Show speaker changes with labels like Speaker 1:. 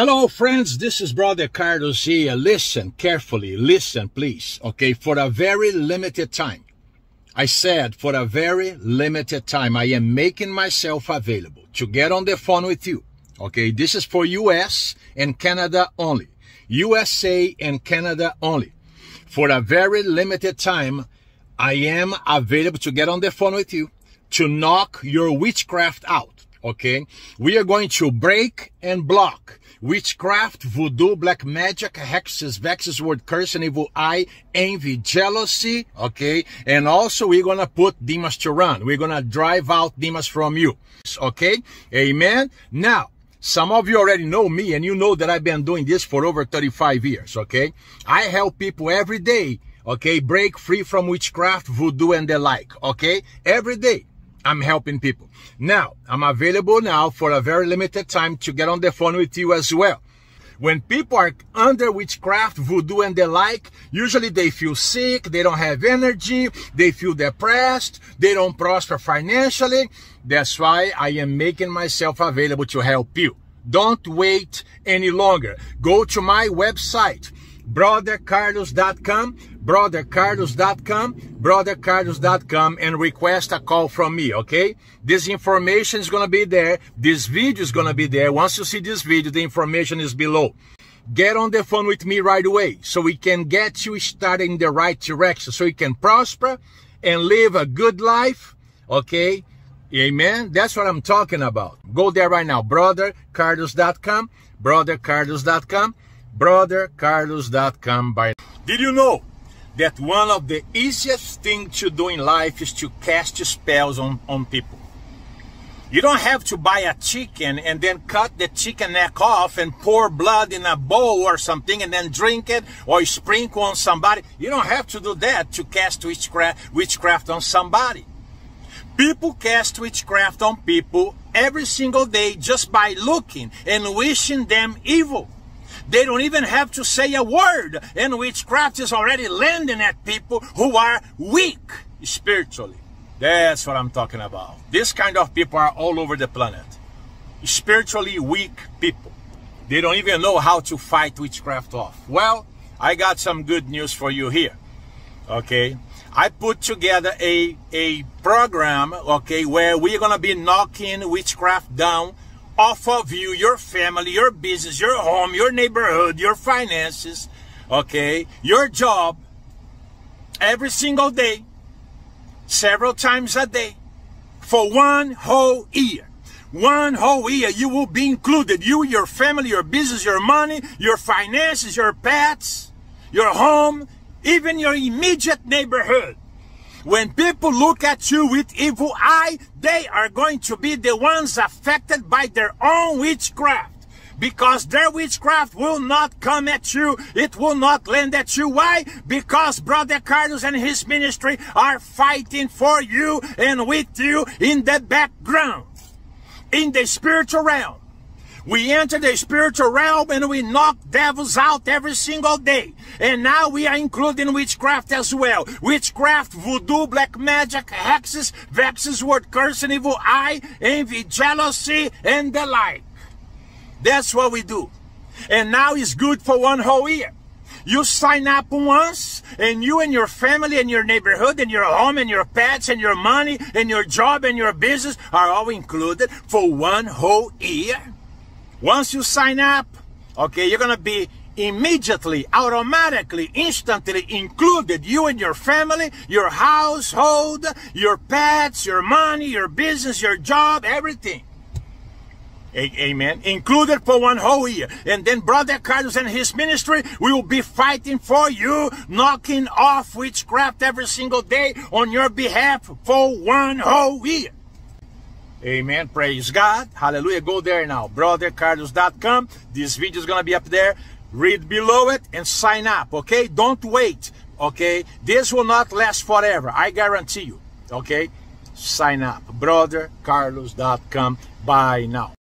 Speaker 1: Hello, friends. This is Brother Carlos here. Listen carefully. Listen, please. Okay. For a very limited time. I said for a very limited time, I am making myself available to get on the phone with you. Okay. This is for US and Canada only. USA and Canada only. For a very limited time, I am available to get on the phone with you to knock your witchcraft out. Okay. We are going to break and block witchcraft, voodoo, black magic, hexes, vexes, word curse, and evil eye, envy, jealousy. Okay. And also we're to put demons to run. We're to drive out demons from you. Okay. Amen. Now, some of you already know me and you know that I've been doing this for over 35 years. Okay. I help people every day. Okay. Break free from witchcraft, voodoo, and the like. Okay. Every day. I'm helping people. Now, I'm available now for a very limited time to get on the phone with you as well. When people are under witchcraft, voodoo, and the like, usually they feel sick, they don't have energy, they feel depressed, they don't prosper financially. That's why I am making myself available to help you. Don't wait any longer. Go to my website, brothercarlos.com, brothercarlos.com, brothercarlos.com, and request a call from me, okay? This information is going to be there. This video is going to be there. Once you see this video, the information is below. Get on the phone with me right away so we can get you started in the right direction so you can prosper and live a good life, okay? Amen. That's what I'm talking about. Go there right now. Brothercarlos.com, brothercarlos.com, brothercarlos.com. By did you know that one of the easiest things to do in life is to cast spells on, on people? You don't have to buy a chicken and then cut the chicken neck off and pour blood in a bowl or something and then drink it or sprinkle on somebody. You don't have to do that to cast witchcraft, witchcraft on somebody. People cast witchcraft on people every single day just by looking and wishing them evil. They don't even have to say a word, and witchcraft is already landing at people who are weak spiritually. That's what I'm talking about. This kind of people are all over the planet. Spiritually weak people. They don't even know how to fight witchcraft off. Well, I got some good news for you here. Okay. I put together a, a program, okay, where we're going to be knocking witchcraft down off of you, your family, your business, your home, your neighborhood, your finances, okay, your job, every single day, several times a day, for one whole year. One whole year, you will be included. You, your family, your business, your money, your finances, your pets, your home, even your immediate neighborhood. When people look at you with evil eye, they are going to be the ones affected by their own witchcraft. Because their witchcraft will not come at you. It will not land at you. Why? Because Brother Carlos and his ministry are fighting for you and with you in the background. In the spiritual realm. We enter the spiritual realm and we knock devils out every single day. And now we are including witchcraft as well. Witchcraft, voodoo, black magic, hexes, vexes, word curse, and evil eye, envy, jealousy, and the like. That's what we do. And now it's good for one whole year. You sign up once, and you and your family and your neighborhood and your home and your pets and your money and your job and your business are all included for one whole year. Once you sign up, okay, you're going to be immediately, automatically, instantly included. You and your family, your household, your pets, your money, your business, your job, everything. Amen. Included for one whole year. And then Brother Carlos and his ministry will be fighting for you, knocking off witchcraft every single day on your behalf for one whole year. Amen. Praise God. Hallelujah. Go there now. BrotherCarlos.com. This video is going to be up there. Read below it and sign up. Okay. Don't wait. Okay. This will not last forever. I guarantee you. Okay. Sign up. BrotherCarlos.com. Bye now.